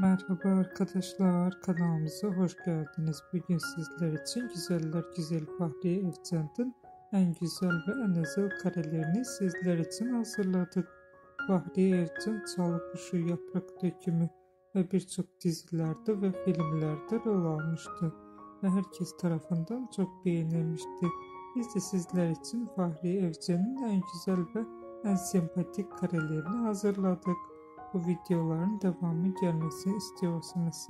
Merhaba arkadaşlar kanalımıza hoş geldiniz. Bugün sizler için güzeller güzel Fahriye Evcen'in en güzel ve en özel karelerini sizler için hazırladık. Fahriye Evcen Çalı Kuşu Yaprak Dökümü ve birçok dizilerde ve filmlerde rol almıştı ve herkes tarafından çok beğenilmişti. Biz de sizler için Fahriye Evcen'in en güzel ve en sempatik karelerini hazırladık. Bu videoların devamı gelmesini istiyorsanız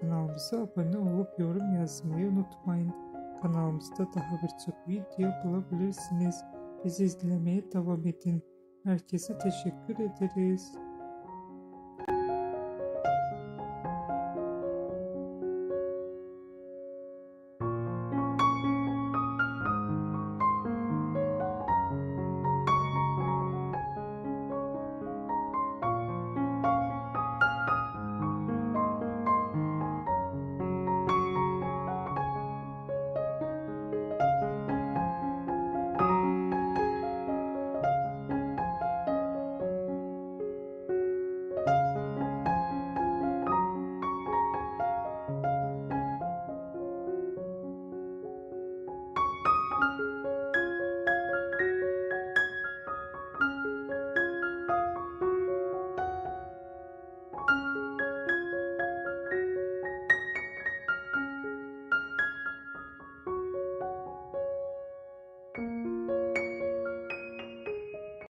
kanalımıza abone olup yorum yazmayı unutmayın. Kanalımızda daha birçok video bulabilirsiniz. Bizi izlemeye devam edin. Herkese teşekkür ederiz.